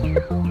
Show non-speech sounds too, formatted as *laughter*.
you *laughs*